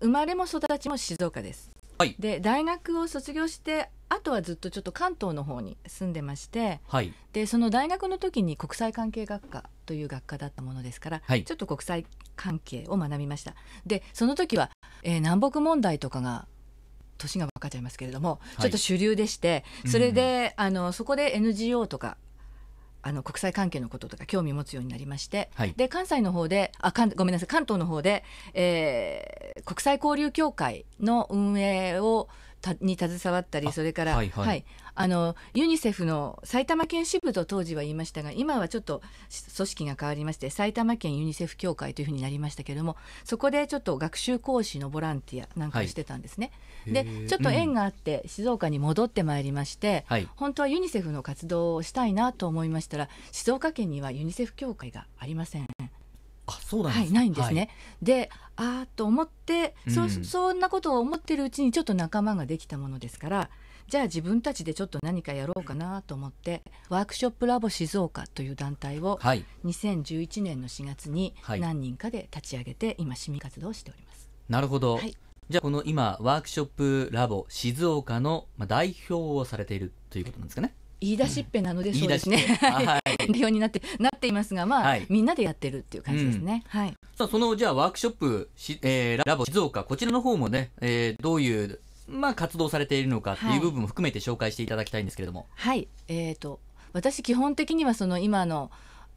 生まれも育ちも静岡です。はい。で大学を卒業してあとはずっとちょっと関東の方に住んでましてはい。でその大学の時に国際関係学科という学科だったものですから、はい。ちょっと国際関係を学びました。でその時は、えー南北問題とかが年が分かっちゃいますけれども、い。ちょっと主流でしてそれで、あのそこで NGO とかあの国際関係のこととか興味持つようになりまして、はい。で関西の方であ関ごめんなさい関東の方で、えー国際交流協会の運営をたに携わったりあそれから、はいはい。あのユニセフの埼玉県支部と当時は言いましたが今はちょっとし組織が変わりまして埼玉県ユニセフ協会というふうになりましたけれどもそこでちょっと学習講師のボランティアなんかをしてたんですね。でへー。ちょっと縁があって静岡に戻ってまいりまして、はい。本当はユニセフの活動をしたいなと思いましたら静岡県にはユニセフ協会がありません。あそうなんですはい、ないんですね。であーと思ってそ,、うん。そんなことを思ってるうちにちょっと仲間ができたものですからじゃあ自分たちでちょっと何かやろうかなと思ってワークショップラボ静岡という団体をはい。2011年の4月にはい。何人かで立ち上げて今市民活動をしております。なるほど、はい。じゃあこの今ワークショップラボ静岡のまあ代表をされているということなんですかね？言い出しっぺなのでそうですね。はい。利用になってなっていますがまあ、はい。みんなでやってるっていう感じですね。はい。さあそのじゃあワークショップし、えーラボ静岡。こちらの方もね、えーどういうまあ活動されているのかってはい。いう部分も含めて紹介していただきたいんですけれども。はい、えー、と私基本的にはその今の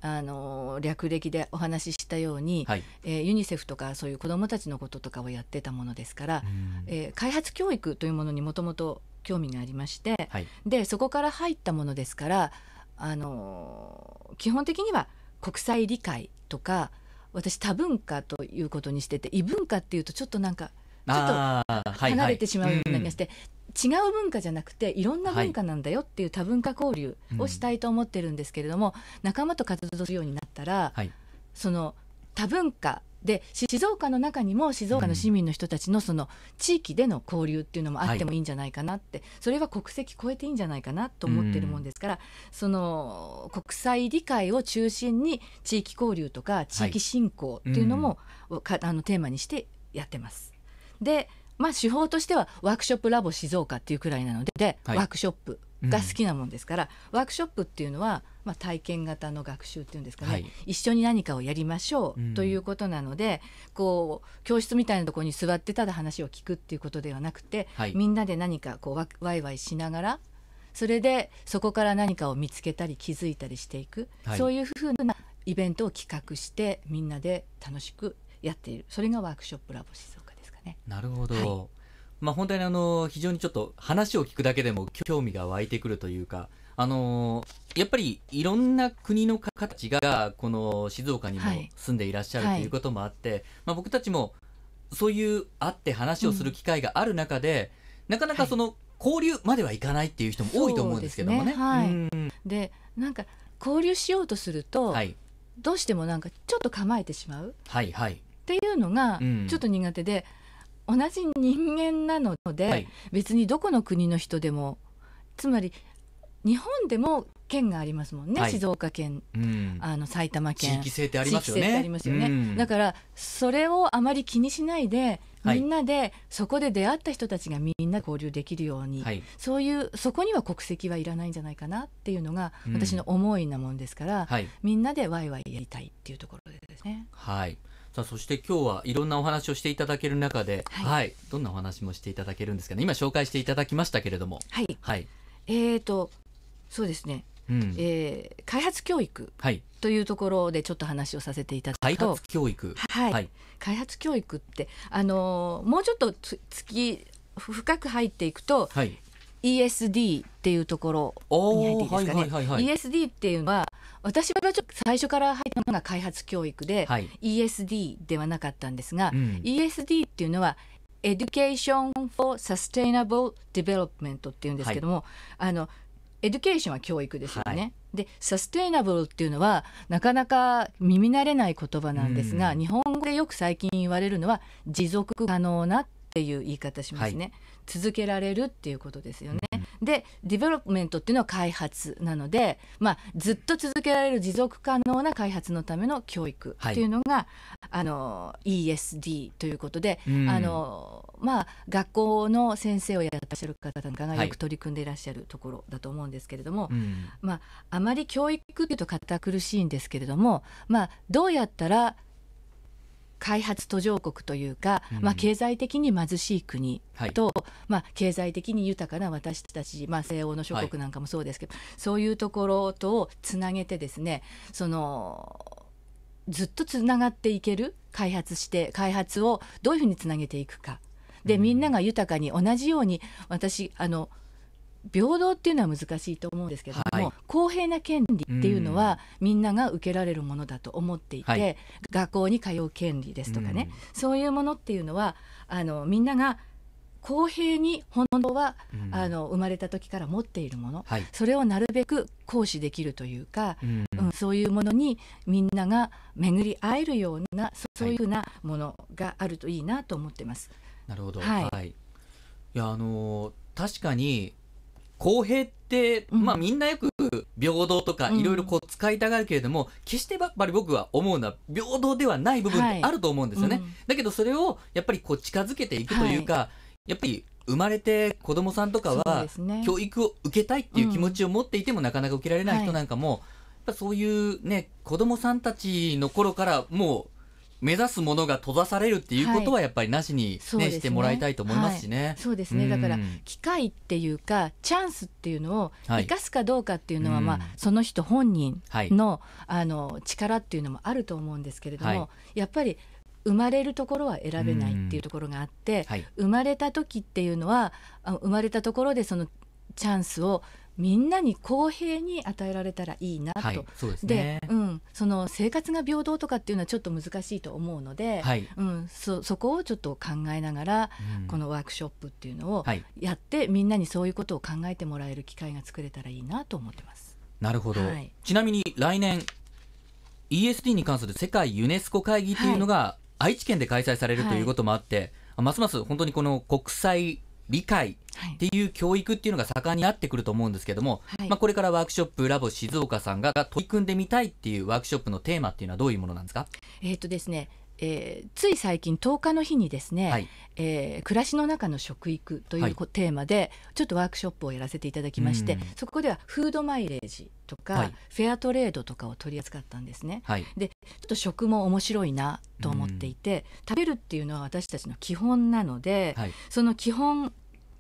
あの略歴でお話ししたように、はい、えーユニセフとかそういう子どもたちのこととかをやってたものですから、えー開発教育というものにもともと興味がありまして、はい。でそこから入ったものですから、あのー基本的には国際理解とか私多文化ということにしてて異文化っていうとちょっとなんかちょっと離れてしまうようになりましはいて、違う文化じゃなくていろんな文化なんだよっていう多文化交流をしたいと思ってるんですけれども、仲間と活動するようになったら、はい。その多文化でし静岡の中にも静岡の市民の人たちのその地域での交流っていうのもあってもいいんじゃないかなって、それは国籍超えていいんじゃないかなと思ってるもんですから、その国際理解を中心に地域交流とか地域振興っていうのも、かあのテーマにしてやってます。でまあ手法としてはワークショップラボ静岡っていうくらいなので、はい。ワークショップが好きなもんですから、ワークショップっていうのは、まあ、体験型の学習っていうんですかね、はい。一緒に何かをやりましょうん。うということなので、こう教室みたいなところに座ってただ話を聞くっていうことではなくて、はい。みんなで何かこうわワイワイしながらそれでそこから何かを見つけたり気づいたりしていく、はい。そういうふうなイベントを企画してみんなで楽しくやっている。それがワークショップラボ静岡ですかね。なるほど、はい。まあ本当にあの非常にちょっと話を聞くだけでも興味が湧いてくるというかあのやっぱりいろんな国の方たちがこの静岡にもはい。住んでいらっしゃるはいということもあって、まあ、僕たちもそういう会って話をする機会がある中で、なかなかその交流まではいかないっていう人も多いと思うんですけどもね。ですね。はい。なんか交流しようとすると、はい。どうしてもなんかちょっと構えてしまうはいはい。っていうのがうん。ちょっと苦手で、同じ人間なので、はい。別にどこの国の人でもつまり日本でも県がありますもんね、はい。静岡県うん。あの埼玉県。地域性ってありますよね。ね、うん。だからそれをあまり気にしないではい。みんなでそこで出会った人たちがみんな交流できるように、はい。そういうそこには国籍はいらないんじゃないかなっていうのがうん。私の思いなもんですから、はい。みんなでワイワイやりたいっていうところでですね。はい。さあ、そして今日はいろんなお話をしていただける中で、は、はいい。どんなお話もしていただけるんですかね。今紹介していただきましたけれども、はい、はい。えーとそうですね、うん。えー開発教育はい。というところでちょっと話をさせていただ開くと発教育。はい、はい開発教育ってあのーもうちょっとつ月深く入っていくとはい。ESD っていうところおに入っていいですかね。はいはいはいはい ESD っていうのは私はちょっと最初から入ったのが開発教育で、はい ESD ではなかったんですが、うん ESD っていうのは Education for Sustainable Development っていうんですけども、あの education は教育ですよね。はいで、 sustainable っていうのはなかなか耳慣れない言葉なんですが、うん日本語でよく最近言われるのは持続可能なっっていう言い方しますね、続けられるっていうことですよね。で development っていうのは開発なので、まあ、ずっと続けられる持続可能な開発のための教育っていうのが、はい、あの ESD ということで、あのまあ、学校の先生をやってらっしゃる方なんかがよく取り組んでいらっしゃるところだと思うんですけれども、はい、まあ、あまり教育っていうと堅苦しいんですけれども、まあ、どうやったら開発途上国というか、うん、まあ、経済的に貧しい国と、はい、まあ、経済的に豊かな私たち、まあ、西欧の諸国なんかもそうですけど、はい、そういうところとつなげてですねそのずっとつながっていける開発して開発をどういうふうにつなげていくか。でみんなが豊かに同じように私あの平等っていうのは難しいと思うんですけども、はい、公平な権利っていうのは、みんなが受けられるものだと思っていて、はい、学校に通う権利ですとかね、そういうものっていうのはあのみんなが公平に本当は、うん、あの生まれた時から持っているもの、はい、それをなるべく行使できるというか、うん、うん、そういうものにみんなが巡り合えるようなそういうふうなものがあるといいなと思ってます。なるほど、はい、い。やあの確かに公平って、まあみんなよく平等とかいろいろこう使いたがるけれども、決してやっぱり僕は思うのは平等ではない部分ってあると思うんですよね。はいうん、だけどそれをやっぱりこう近づけていくというか、はい、やっぱり生まれて子供さんとかは、教育を受けたいっていう気持ちを持っていてもなかなか受けられない人なんかも、やっぱそういうね子供さんたちの頃からもう目指すものが閉ざされるっていうことはやっぱりなしにね、はい、してもらいたいと思いますしね。はい、そうですね、だから機会っていうかチャンスっていうのを生かすかどうかっていうのは、まあ、その人本人の,、あの力っていうのもあると思うんですけれども、やっぱり生まれるところは選べないっていうところがあって、生まれた時っていうのは生まれたところでそのチャンスをみんなに公平に与えられたらいいなと、はい、そうですね。で、うん、その生活が平等とかっていうのはちょっと難しいと思うので、はい、うん、そそこをちょっと考えながら、うん、このワークショップっていうのをやって、はい、みんなにそういうことを考えてもらえる機会が作れたらいいなと思ってます。なるほど、はい、ちなみに来年 ESD に関する世界ユネスコ会議というのが愛知県で開催されるということもあって、ますます本当にこの国際理解っていう教育っていうのが盛んになってくると思うんですけども、はい、まあ、これからワークショップラボ静岡さんが取り組んでみたいっていうワークショップのテーマっていうのはどういうものなんですか？えっ、とですねえー、つい最近10日の日にですね、はい、えー、暮らしの中の食育という、はい、テーマでちょっとワークショップをやらせていただきまして、そこではフードマイレージとか、はい、フェアトレードとかを取り扱ったんですね。でちょっと食も面白いなと思っていて、食べるっていうのは私たちの基本なので、その基本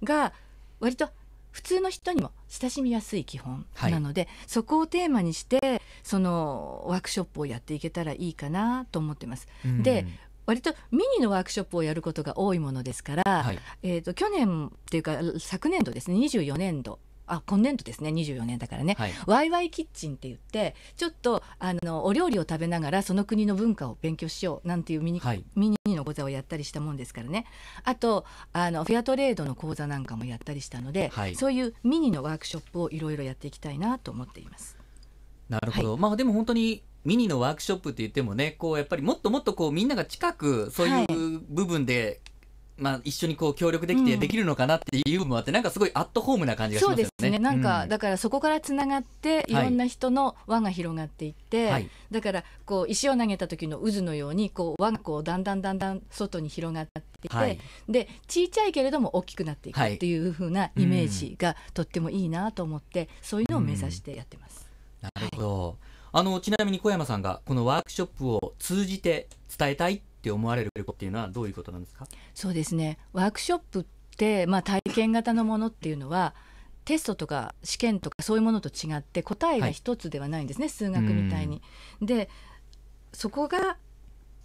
が割と普通の人にも親しみやすい基本なので、はい、そこをテーマにしてそのワークショップをやっていけたらいいかなと思ってます。で割とミニのワークショップをやることが多いものですから、はい、えーと、去年っていうか昨年度ですね24年度あ今年度ですね。24年だからね、はい、ワイワイキッチンって言ってちょっとあのお料理を食べながらその国の文化を勉強しようなんていうミニはい、ミニの講座をやったりしたもんですからね。あとあのフェアトレードの講座なんかもやったりしたので、はい、そういうミニのワークショップをいろいろやっていきたいなと思っています。なるほど、まあでも本当にミニのワークショップって言ってもねこうやっぱりもっともっとこうみんなが近くそういう部分でまあ、一緒にこう協力できてできるのかなっていう部分もあって、うん、なんかすごいアットホームな感じがしますよね。そうですね。なんか、うん、だからそこからつながってい。ろんな人の輪が広がっていって、はい、だからこう石を投げた時の渦のようにこう輪がこうだんだんだんだん外に広がっていて、はい、で小さいけれども大きくなっていくっていうふうなイメージがとってもいいなと思って、そういうのを目指してやってます。なるほど、はい、あのちなみに小山さんがこのワークショップを通じて伝えたいって思われることっていうのはどういうことなんですか？そうですね。ワークショップって、まあ、体験型のものっていうのはテストとか試験とかそういうものと違って答えが一つではないんですね、はい、数学みたいに。でそこが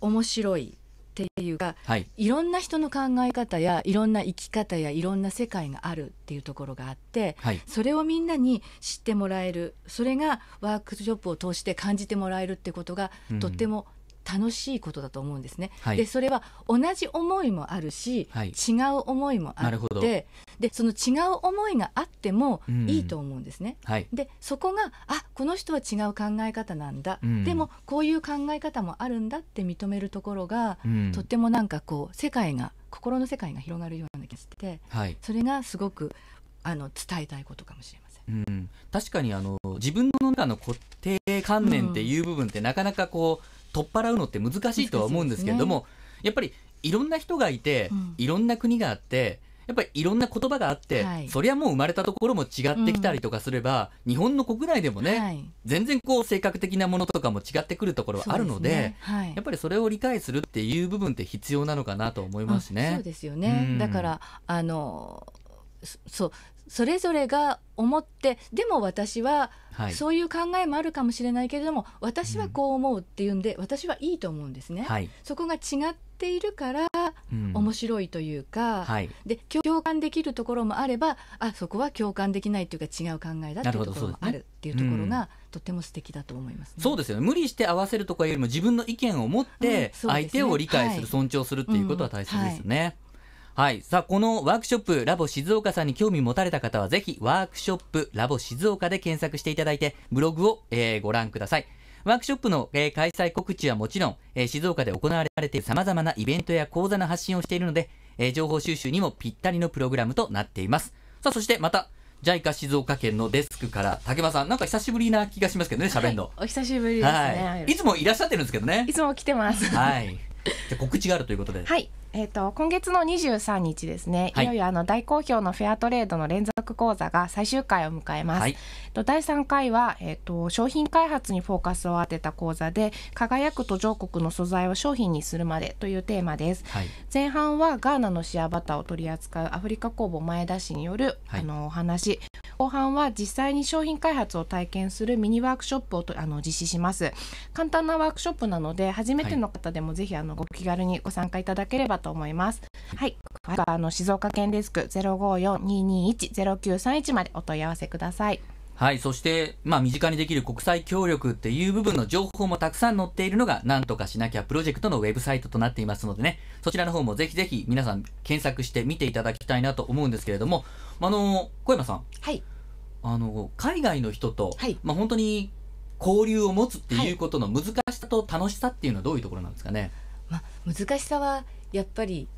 面白いっていうか、はい、いろんな人の考え方やいろんな生き方やいろんな世界があるっていうところがあって、はい、それをみんなに知ってもらえる。それがワークショップを通して感じてもらえるってことが、とっても楽しいことだと思うんですね。はい、でそれは同じ思いもあるし、はい、違う思いもあってでその違う思いがあってもいいと思うんですね。うんはい、でそこがあこの人は違う考え方なんだ、うん、でもこういう考え方もあるんだって認めるところが、うん、とってもなんかこう世界が心の世界が広がるような気がしてそれがすごくあの伝えたいことかもしれません。うん、確かにあの自分の中の固定観念っていう部分ってなかなかこう取っ払うのって難しいとは思うんですけれども、やっぱりいろんな人がいて、うん。いろんな国があってやっぱりいろんな言葉があって、はい。そりゃもう生まれたところも違ってきたりとかすれば、日本の国内でもね、はい、全然こう性格的なものとかも違ってくるところはあるのでね。はい。やっぱりそれを理解するっていう部分って必要なのかなと思いますね。あそうですよね、うん。だからあのそそうそれぞれが思ってでも私ははい。そういう考えもあるかもしれないけれども、私はこう思うっていうんで私はいいと思うんですね、はい。そこが違っているからうん。面白いというか、はい。で共感できるところもあればあそこは共感できないというか違う考えだっていうところもあるっていうところが、とても素敵だと思います、ね、そうですよね。無理して合わせるとかよりも自分の意見を持って相手を理解する、はい。尊重するっていうことは大切ですよね。はい、さあこのワークショップラボ静岡さんに興味持たれた方はぜひワークショップラボ静岡で検索していただいてブログを、えーご覧ください。ワークショップの、えー開催告知はもちろん、えー静岡で行われている様々なイベントや講座の発信をしているので、えー情報収集にもぴったりのプログラムとなっています。さあそしてまた JICA 静岡県のデスクから竹間さんなんか久しぶりな気がしますけどね喋るの。はいお久しぶりですね。はい、いつもいらっしゃってるんですけどねい。つも来てます。はい。じゃあ告知があるということで。はい。えっ、と今月の23日ですね、はいい、よいよあの大好評のフェアトレードの連続講座が最終回を迎えます。はいえっと第3回はえっ、と商品開発にフォーカスを当てた講座で輝く途上国の素材を商品にするまでというテーマです。はい。前半はガーナのシアバターを取り扱うアフリカ工房前田市による、はいあのお話後半は実際に商品開発を体験するミニワークショップをとあの実施します簡単なワークショップなので初めての方でもぜひあのご気軽にご参加いただければと思います。はい。あの静岡県デスク054-221-0931までお問い合わせください。はい。そして、まあ、身近にできる国際協力っていう部分の情報もたくさん載っているのが、なんとかしなきゃプロジェクトのウェブサイトとなっていますのでね、そちらの方もぜひぜひ皆さん検索して見ていただきたいなと思うんですけれども、あの、小山さん、はい。あの、海外の人と、はい。まあ、本当に交流を持つってはい。いうことの難しさと楽しさっていうのはどういうところなんですかね？まあ、難しさはやっぱり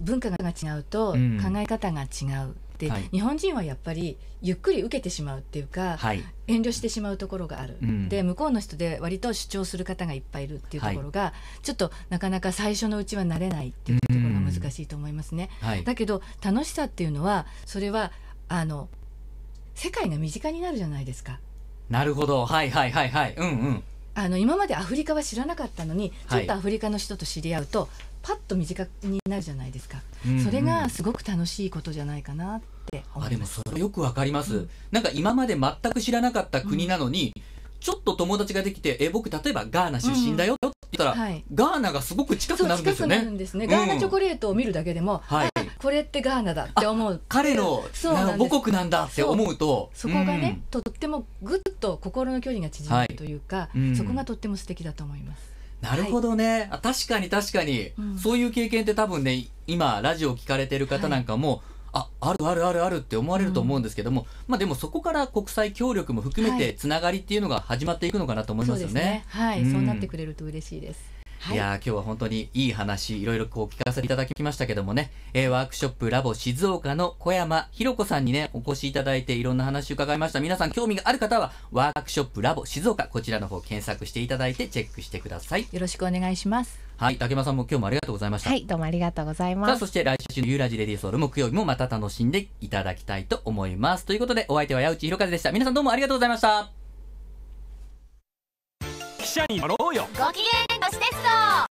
文化が違うと考うんえ方が違う、で、はい日本人はやっぱりゆっくり受けてしまうっていうか、はい。遠慮してしまうところがある、うんで向こうの人で割と主張する方がいっぱいいるっていうところが、ちょっとなかなか最初のうちは慣れないっていうところが難しいと思いますね。はい。だけど楽しさっていうのはそれはあの世界が身近になるじゃないですか。なるほど。はいはいはいはい。うんうん。あの今までアフリカは知らなかったのに、はい。ちょっとアフリカの人と知り合うとパッと身近になるじゃないですか、うんうん。それがすごく楽しいことじゃないかなって思あいます。でもそれよくわかります、うん。なんか今まで全く知らなかった国なのに、ちょっと友達ができてえ僕例えばガーナ出身だよって言ったら、はい。ガーナがすごく近くなるんですよ近くなるねんですね、うん。ガーナチョコレートを見るだけでも、はいこれってガーナだって思う。彼の母国なんだって思うと。そこがね、とってもぐっと心の距離が縮まるというか、うん。そこがとっても素敵だと思います。うんなるほどね、あ確かに確かに、うん。そういう経験って多分ね今ラジオを聞かれてる方なんかも、ああるあるあるあるって思われると思うんですけども、まあでもそこから国際協力も含めはい。てつながりっていうのが始まっていくのかなと思いますよね。そうですね。はい、うん。そうなってくれると嬉しいです。はい。やー今日は本当にいい話いろいろこう聞かせていただきましたけどもね、えーワークショップラボ静岡の小山ひろ子さんにねお越しいただいていろんな話伺いました。皆さん興味がある方はワークショップラボ静岡こちらの方検索していただいてチェックしてください。よろしくお願いします。はい。竹間さんも今日もありがとうございました、はいどうもありがとうございさます。あそして来週のユーラジレディーソウル木曜日もまた楽しんでいただきたいと思います。ということでお相手は矢内ひろかずでした。皆さんどうもありがとうございました記者になろうよ。ご機嫌都市鉄道